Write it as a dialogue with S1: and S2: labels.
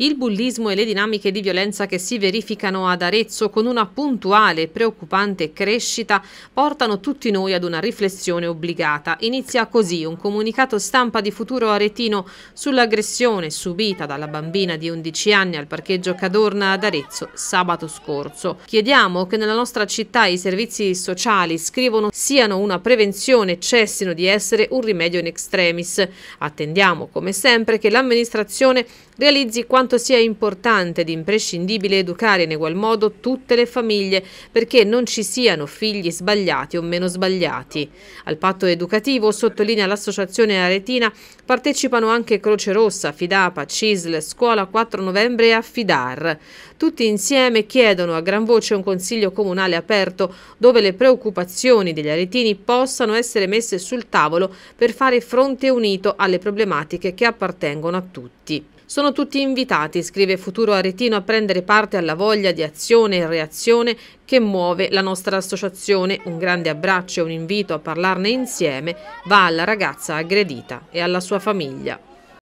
S1: Il bullismo e le dinamiche di violenza che si verificano ad Arezzo con una puntuale e preoccupante crescita portano tutti noi ad una riflessione obbligata. Inizia così un comunicato stampa di Futuro Aretino sull'aggressione subita dalla bambina di 11 anni al parcheggio Cadorna ad Arezzo sabato scorso. Chiediamo che nella nostra città i servizi sociali scrivono siano una prevenzione e cessino di essere un rimedio in extremis. Attendiamo come sempre che l'amministrazione realizzi quanto sia importante ed imprescindibile educare in egual modo tutte le famiglie perché non ci siano figli sbagliati o meno sbagliati. Al patto educativo, sottolinea l'associazione Aretina, partecipano anche Croce Rossa, Fidapa, CISL, Scuola 4 Novembre e Affidar. Tutti insieme chiedono a gran voce un consiglio comunale aperto dove le preoccupazioni degli aretini possano essere messe sul tavolo per fare fronte unito alle problematiche che appartengono a tutti. Sono tutti invitati, scrive Futuro Aretino, a prendere parte alla voglia di azione e reazione che muove la nostra associazione. Un grande abbraccio e un invito a parlarne insieme va alla ragazza aggredita e alla sua famiglia.